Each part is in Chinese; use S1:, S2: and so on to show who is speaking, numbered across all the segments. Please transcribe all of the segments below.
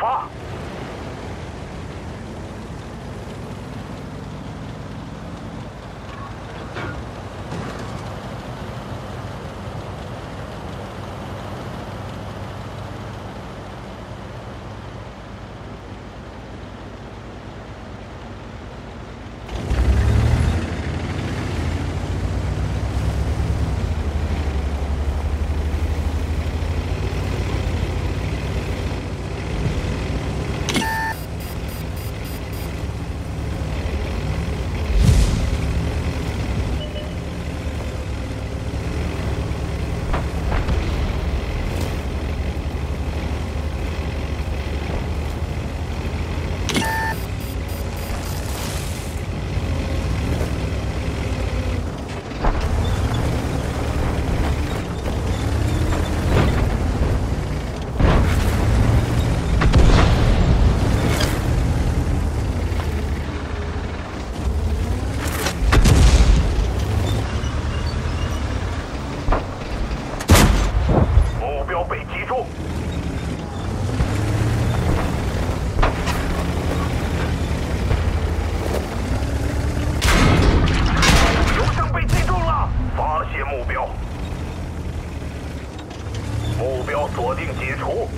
S1: 发。解除。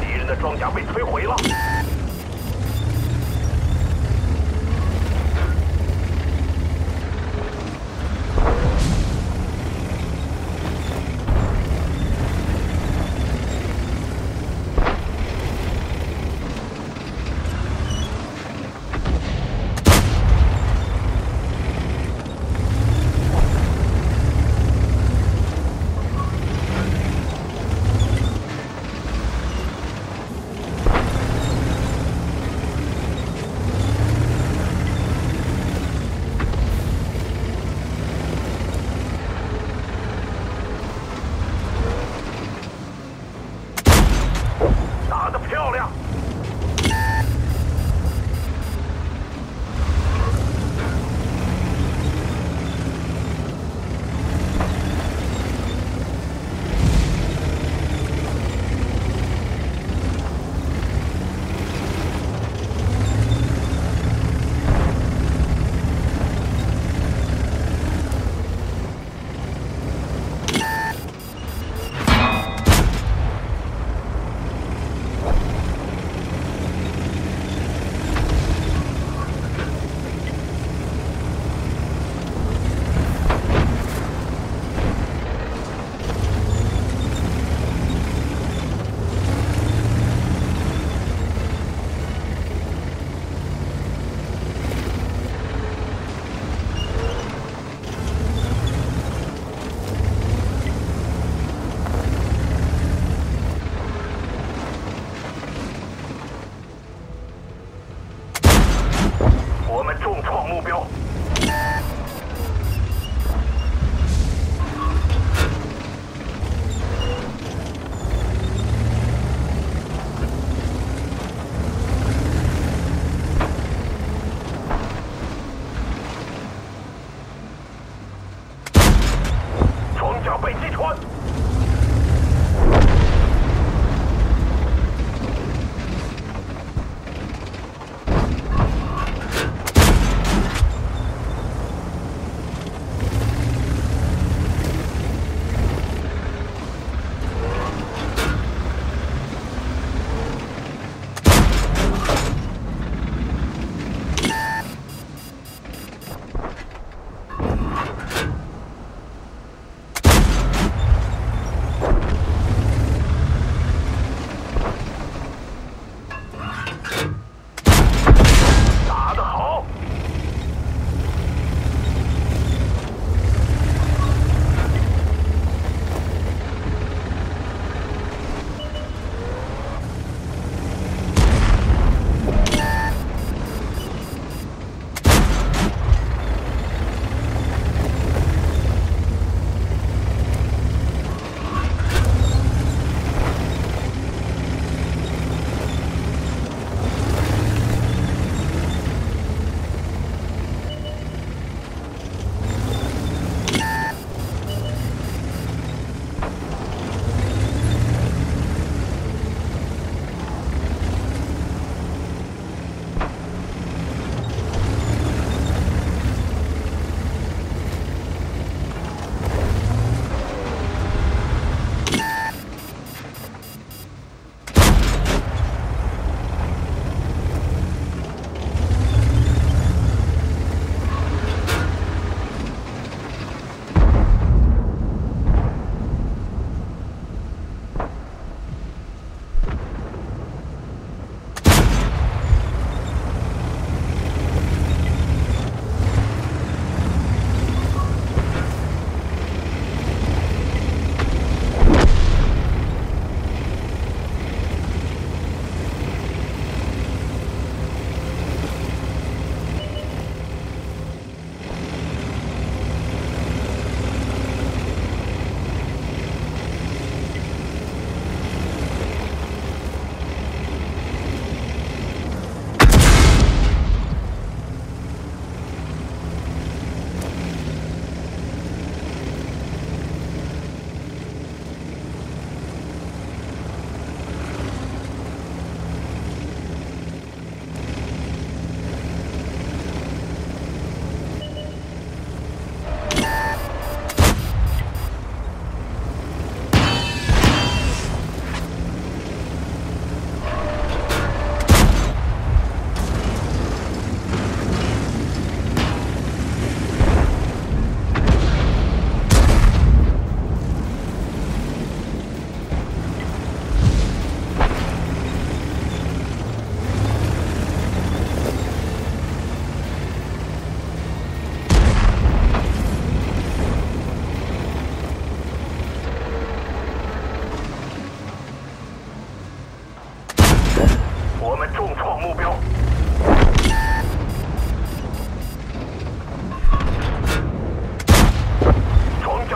S1: 敌人的装甲被摧毁了。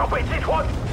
S1: 要被击穿。